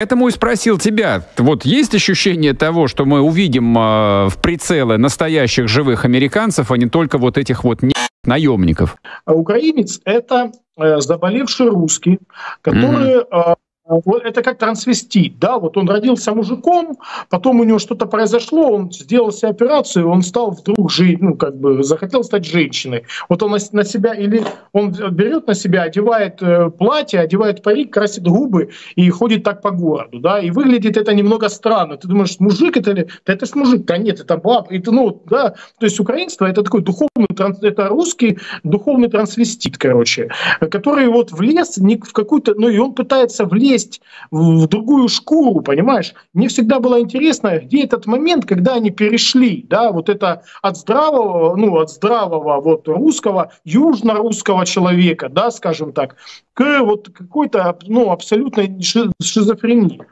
Поэтому и спросил тебя, вот есть ощущение того, что мы увидим э, в прицелы настоящих живых американцев, а не только вот этих вот наемников? А украинец — это э, заболевший русский, который mm-hmm. Вот это как трансвестит, да, вот он родился мужиком, потом у него что-то произошло, он сделал себе операцию, он стал вдруг жить, ну, как бы, захотел стать женщиной. Вот он на, себя, или он берет на себя, одевает э, платье, одевает парик, красит губы и ходит так по городу, да, и выглядит это немного странно. Ты думаешь, мужик это ли? Да это ж мужик, да нет, это баб, это, ну, да, то есть украинство это такой духовный, это русский духовный трансвестит, короче, который вот влез в какую-то, ну, и он пытается влезть влезть в другую шкуру, понимаешь? Мне всегда было интересно, где этот момент, когда они перешли, да, вот это от здравого, ну, от здравого вот русского, южно-русского человека, да, скажем так, к вот какой-то, ну, абсолютной шизофрении.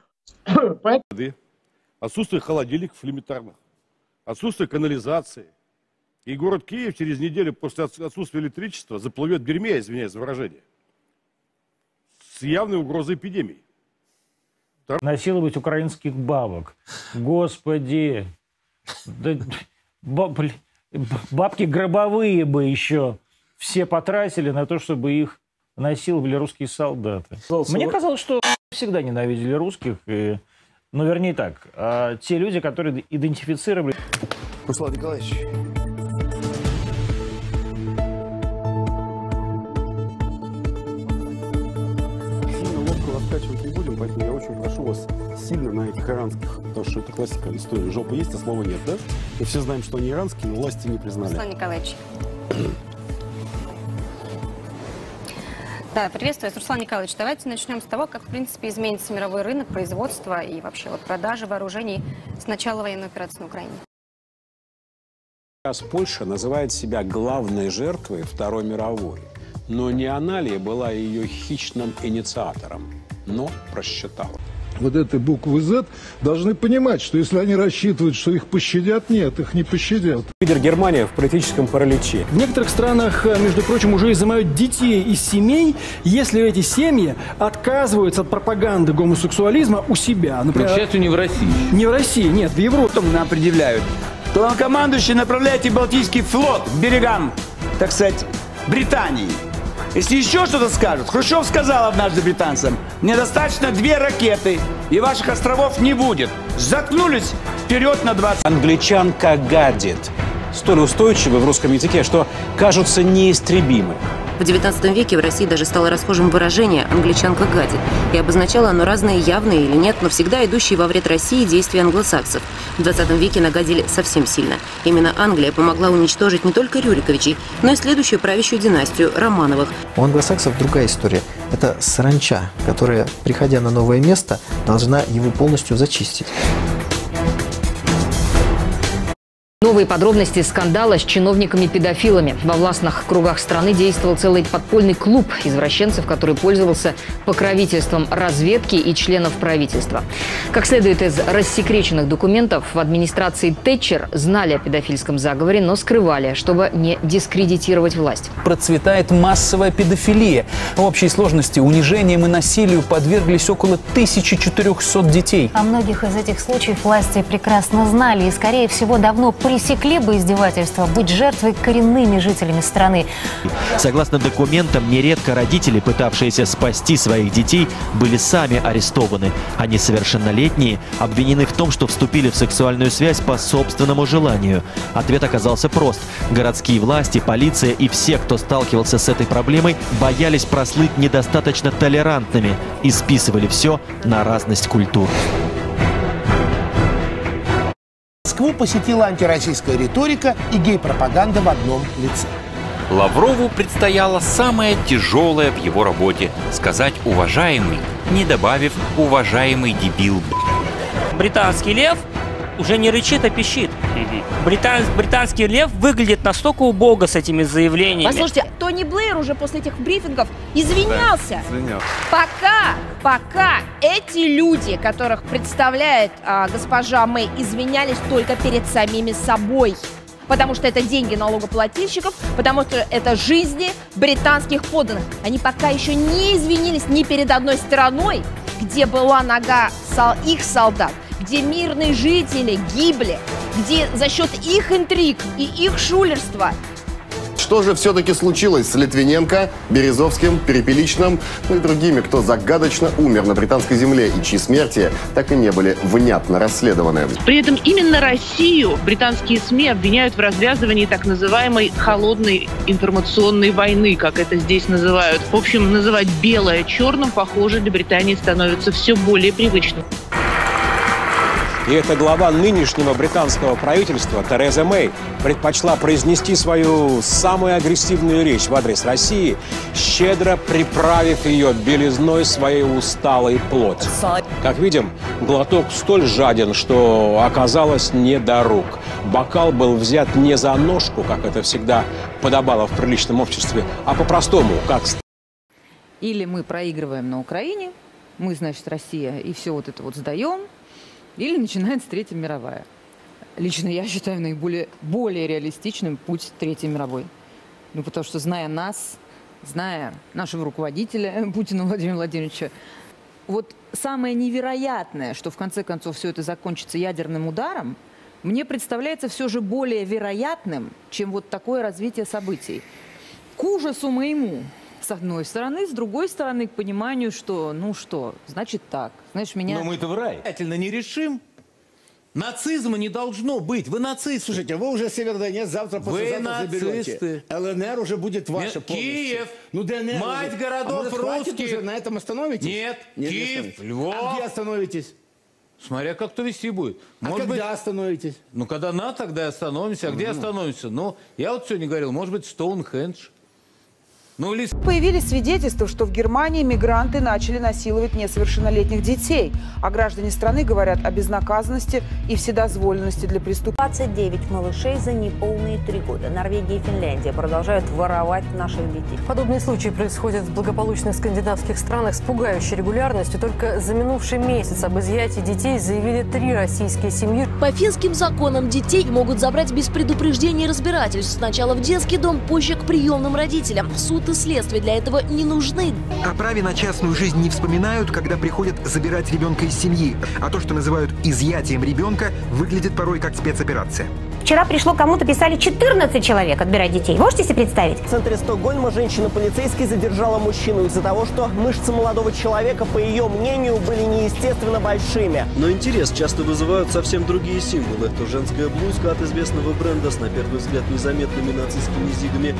Отсутствие холодильников элементарных, отсутствие канализации. И город Киев через неделю после отсутствия электричества заплывет в дерьме, извиняюсь за выражение с явной угрозой эпидемии. Так? Насиловать украинских бабок. Господи. Да, баб, бабки гробовые бы еще все потратили на то, чтобы их насиловали русские солдаты. Мне казалось, что всегда ненавидели русских. И, ну, вернее так, а те люди, которые идентифицировали... Руслан Николаевич, раскачивать не будем, поэтому я очень прошу вас сильно на этих иранских, потому что это классика истории. Жопа есть, а слова нет, да? Мы все знаем, что они иранские, но власти не признали. Руслан Николаевич. Да, приветствую вас, Руслан Николаевич. Давайте начнем с того, как, в принципе, изменится мировой рынок производства и вообще вот продажи вооружений с начала военной операции на Украине. Сейчас Польша называет себя главной жертвой Второй мировой. Но не она ли была ее хищным инициатором? Но просчитала. Вот этой буквы Z должны понимать, что если они рассчитывают, что их пощадят, нет, их не пощадят. Лидер Германии в политическом параличе. В некоторых странах, э, между прочим, уже изымают детей из семей, если эти семьи отказываются от пропаганды гомосексуализма у себя. Например, Но, к счастью, не в России. Не в России, нет, в Европе. Нам предъявляют. Главнокомандующий, направляйте Балтийский флот к берегам, так сказать, Британии. Если еще что-то скажут, Хрущев сказал однажды британцам, мне достаточно две ракеты, и ваших островов не будет. Заткнулись вперед на 20. Англичанка гадит. Столь устойчивы в русском языке, что кажутся неистребимы. В XIX веке в России даже стало расхожим выражение «англичанка гадит», и обозначало оно разные явные или нет, но всегда идущие во вред России действия англосаксов. В XX веке нагадили совсем сильно. Именно Англия помогла уничтожить не только Рюриковичей, но и следующую правящую династию Романовых. У англосаксов другая история. Это саранча, которая, приходя на новое место, должна его полностью зачистить. Новые подробности скандала с чиновниками-педофилами. Во властных кругах страны действовал целый подпольный клуб извращенцев, который пользовался покровительством разведки и членов правительства. Как следует из рассекреченных документов, в администрации Тэтчер знали о педофильском заговоре, но скрывали, чтобы не дискредитировать власть. Процветает массовая педофилия. В общей сложности унижением и насилию подверглись около 1400 детей. О многих из этих случаев власти прекрасно знали и, скорее всего, давно пресекли бы издевательства, быть жертвой коренными жителями страны. Согласно документам, нередко родители, пытавшиеся спасти своих детей, были сами арестованы. Они совершеннолетние, обвинены в том, что вступили в сексуальную связь по собственному желанию. Ответ оказался прост. Городские власти, полиция и все, кто сталкивался с этой проблемой, боялись прослыть недостаточно толерантными и списывали все на разность культур. Москву посетила антироссийская риторика и гей-пропаганда в одном лице. Лаврову предстояло самое тяжелое в его работе – сказать «уважаемый», не добавив «уважаемый дебил». Британский лев уже не рычит, а пищит. Британ, британский лев выглядит настолько убого с этими заявлениями. Послушайте, Тони Блэйр уже после этих брифингов извинялся. Да, извинялся. Пока, пока эти люди, которых представляет а, госпожа Мэй, извинялись только перед самими собой потому что это деньги налогоплательщиков, потому что это жизни британских подданных. Они пока еще не извинились ни перед одной страной, где была нога их солдат, где мирные жители гибли, где за счет их интриг и их шулерства что же все-таки случилось с Литвиненко, Березовским, Перепеличным, ну и другими, кто загадочно умер на британской земле и чьи смерти так и не были внятно расследованы? При этом именно Россию британские СМИ обвиняют в развязывании так называемой холодной информационной войны, как это здесь называют. В общем, называть белое черным, похоже, для Британии становится все более привычным. И эта глава нынешнего британского правительства Тереза Мэй предпочла произнести свою самую агрессивную речь в адрес России, щедро приправив ее белизной своей усталой плоти. Как видим, глоток столь жаден, что оказалось не до рук. Бокал был взят не за ножку, как это всегда подобало в приличном обществе, а по-простому, как или мы проигрываем на Украине, мы, значит, Россия, и все вот это вот сдаем, или начинается Третья мировая. Лично я считаю наиболее более реалистичным путь Третьей мировой. Ну, потому что, зная нас, зная нашего руководителя Путина Владимира Владимировича, вот самое невероятное, что в конце концов все это закончится ядерным ударом, мне представляется все же более вероятным, чем вот такое развитие событий. К ужасу моему, с одной стороны, с другой стороны, к пониманию, что, ну что, значит так. Знаешь, меня... Но мы-то в рай. не решим. Нацизма не должно быть. Вы нацисты. Слушайте, вы уже Северодонецк завтра, послезавтра вы заберете. ЛНР уже будет ваша Нет, Киев, ну, ДНР мать уже. городов а русских. уже на этом остановитесь? Нет, Нет Киев, не Львов. А где остановитесь? Смотря как то вести будет. А может когда быть, остановитесь? Ну, когда надо, тогда и остановимся. А где остановимся? Ну, я вот сегодня говорил, может быть, Стоунхендж. Ну, или... Появились свидетельства, что в Германии мигранты начали насиловать несовершеннолетних детей, а граждане страны говорят о безнаказанности и вседозволенности для преступников. 29 малышей за неполные три года. Норвегия и Финляндия продолжают воровать наших детей. Подобные случаи происходят в благополучных скандинавских странах с пугающей регулярностью. Только за минувший месяц об изъятии детей заявили три российские семьи. По финским законам детей могут забрать без предупреждения разбирательств. Сначала в детский дом, позже к приемным родителям. Суд и следствие для этого не нужны. О праве на частную жизнь не вспоминают, когда приходят забирать ребенка из семьи. А то, что называют изъятием ребенка, выглядит порой как спецоперация. Вчера пришло кому-то, писали 14 человек отбирать детей. Можете себе представить? В центре Стокгольма женщина-полицейский задержала мужчину из-за того, что мышцы молодого человека, по ее мнению, были неестественно большими. Но интерес часто вызывают совсем другие символы. То женская блузка от известного бренда с, на первый взгляд, незаметными нацистскими зигами,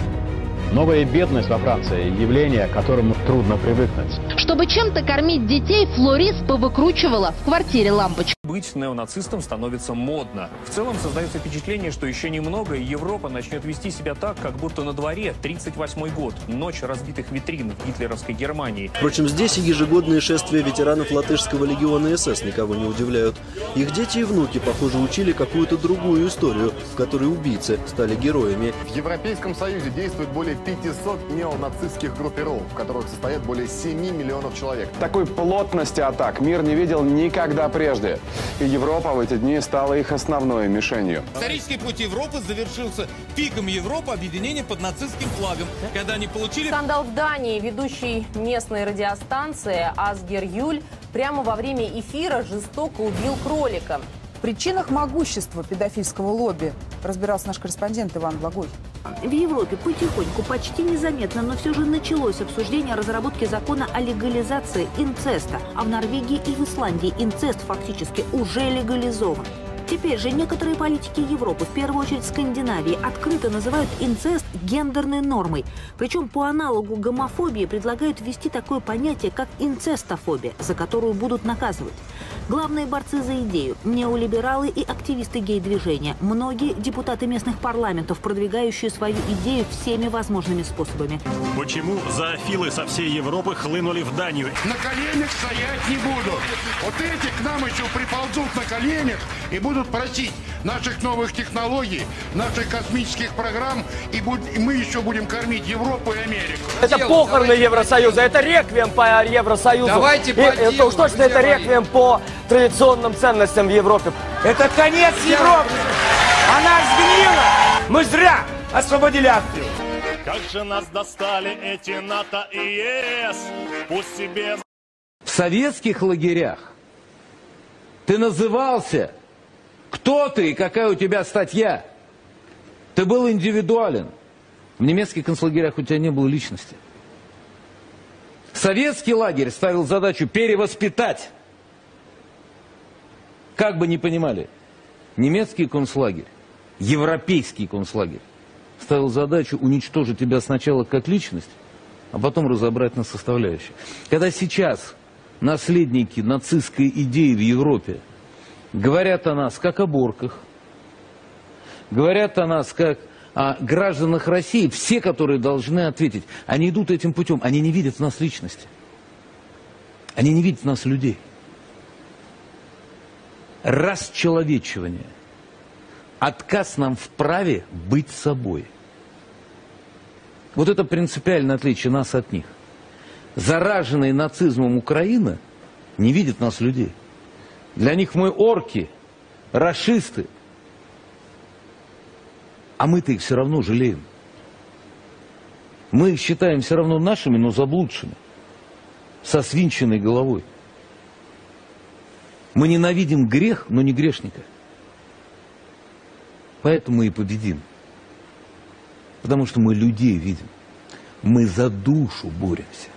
Новая бедность во Франции – явление, к которому трудно привыкнуть. Чтобы чем-то кормить детей, флорист повыкручивала в квартире лампочку. Быть неонацистом становится модно. В целом создается впечатление, что еще немного, и Европа начнет вести себя так, как будто на дворе 38 год, ночь разбитых витрин в гитлеровской Германии. Впрочем, здесь и ежегодные шествия ветеранов латышского легиона СС никого не удивляют. Их дети и внуки, похоже, учили какую-то другую историю, в которой убийцы стали героями. В Европейском Союзе действует более 500 неонацистских группировок, в которых состоят более 7 миллионов человек. Такой плотности атак мир не видел никогда прежде. И Европа в эти дни стала их основной мишенью. Исторический путь Европы завершился пиком Европы объединения под нацистским флагом, когда они получили... Скандал в Дании. Ведущий местной радиостанции Асгер Юль прямо во время эфира жестоко убил кролика. В причинах могущества педофильского лобби разбирался наш корреспондент Иван Благой. В Европе потихоньку, почти незаметно, но все же началось обсуждение разработки закона о легализации инцеста. А в Норвегии и в Исландии инцест фактически уже легализован. Теперь же некоторые политики Европы, в первую очередь Скандинавии, открыто называют инцест гендерной нормой. Причем по аналогу гомофобии предлагают ввести такое понятие, как инцестофобия, за которую будут наказывать. Главные борцы за идею – неолибералы и активисты гей-движения. Многие депутаты местных парламентов, продвигающие свою идею всеми возможными способами. Почему зоофилы со всей Европы хлынули в Данию? На коленях стоять не буду. Вот эти к нам еще приползут на коленях и будут просить наших новых технологий, наших космических программ, и, будь, и мы еще будем кормить Европу и Америку. Это похороны Евросоюза, это реквием по Евросоюзу. Давайте по и, делу, это уж точно это реквием по традиционным ценностям в Европе. Это конец Европы! Она сгнила! Мы зря освободили Австрию! Как же нас достали эти НАТО и ЕС! Пусть себе советских лагерях ты назывался, кто ты и какая у тебя статья. Ты был индивидуален. В немецких концлагерях у тебя не было личности. Советский лагерь ставил задачу перевоспитать. Как бы ни понимали, немецкий концлагерь, европейский концлагерь ставил задачу уничтожить тебя сначала как личность, а потом разобрать на составляющие. Когда сейчас наследники нацистской идеи в Европе говорят о нас как о борках, говорят о нас как о гражданах России, все, которые должны ответить, они идут этим путем, они не видят в нас личности, они не видят в нас людей. Расчеловечивание, отказ нам в праве быть собой – вот это принципиальное отличие нас от них. Зараженные нацизмом Украина не видит нас людей. Для них мы орки, расисты. А мы-то их все равно жалеем. Мы их считаем все равно нашими, но заблудшими. Со свинченной головой. Мы ненавидим грех, но не грешника. Поэтому мы и победим. Потому что мы людей видим. Мы за душу боремся.